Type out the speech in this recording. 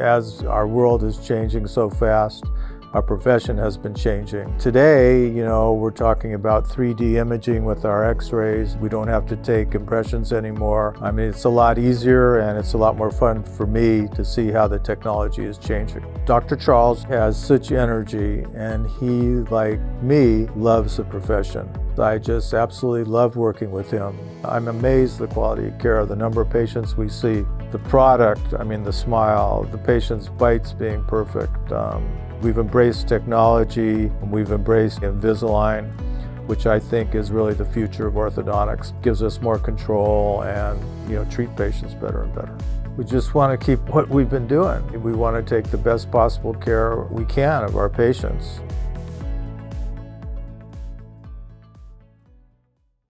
As our world is changing so fast, our profession has been changing. Today, you know, we're talking about 3D imaging with our x-rays. We don't have to take impressions anymore. I mean, it's a lot easier and it's a lot more fun for me to see how the technology is changing. Dr. Charles has such energy and he, like me, loves the profession. I just absolutely love working with him. I'm amazed the quality of care, the number of patients we see, the product, I mean the smile, the patient's bites being perfect. Um, we've embraced technology, we've embraced Invisalign, which I think is really the future of orthodontics. Gives us more control and you know treat patients better and better. We just want to keep what we've been doing. We want to take the best possible care we can of our patients.